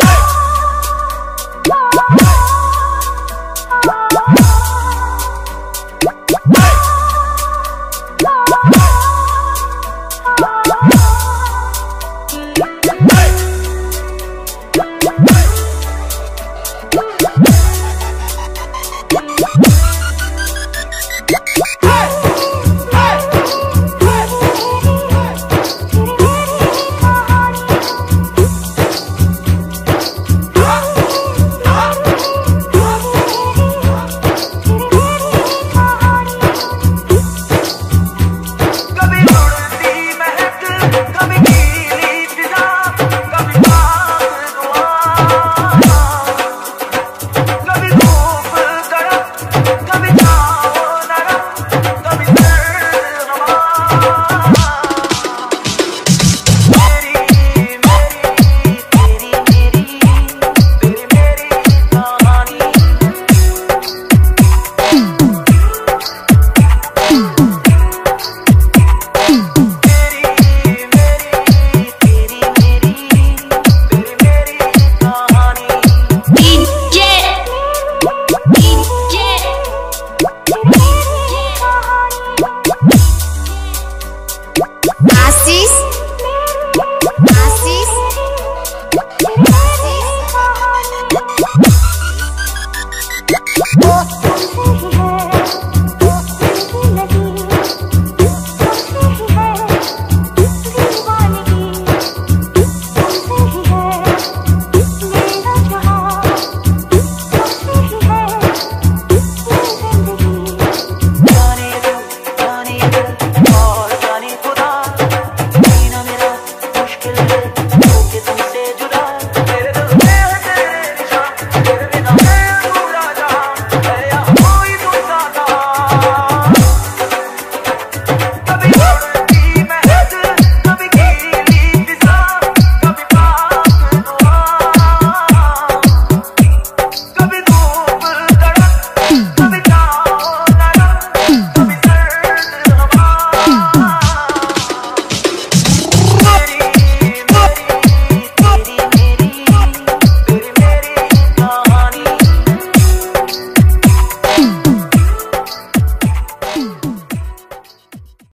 Hey!